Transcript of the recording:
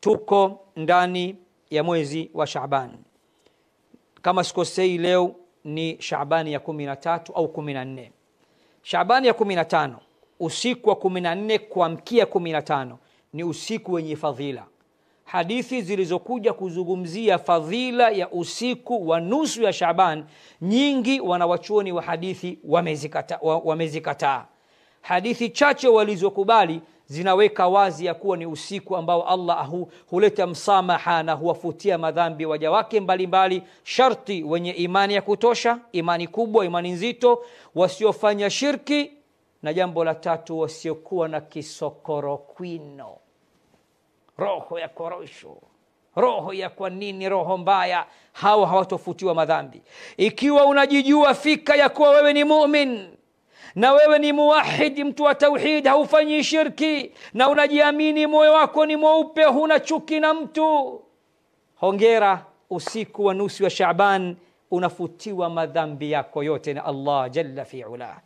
tuko ndani ya mwezi wa shaban kama sikosei leo ni shabani ya kumi na tatu au kumi na nne. Ya kumi na tano usiku wa kumi na nne kuamkia kumi na tano ni usiku wenye fadhila. Hadithi zilizokuja kuzungumzia fadhila ya usiku wa nusu ya shaban nyingi wanawachuoni wa hadithi wamezikataa wa, wamezikataa. hadithi chache walizokubali zinaweka wazi ya kuwa ni usiku ambao allah hu, huleta msamaha na huwafutia madhambi waja wake mbalimbali sharti wenye imani ya kutosha imani kubwa imani nzito wasiofanya shirki na jambo la tatu wasiokuwa na kisokorokwino roho ya korosho. Roho ya kwa nini roho mbaya? Hawa hawatofutiwa madhambi. Ikiwa unajijua fika ya kuwa wewe ni mumin na wewe ni muwahidi mtu wa tauhidi, haufanyi shirki. Na unajiamini moyo wako ni mweupe huna chuki na mtu. Hongera usiku wa nusu wa shaban unafutiwa madhambi yako yote na allah jalla fi ulah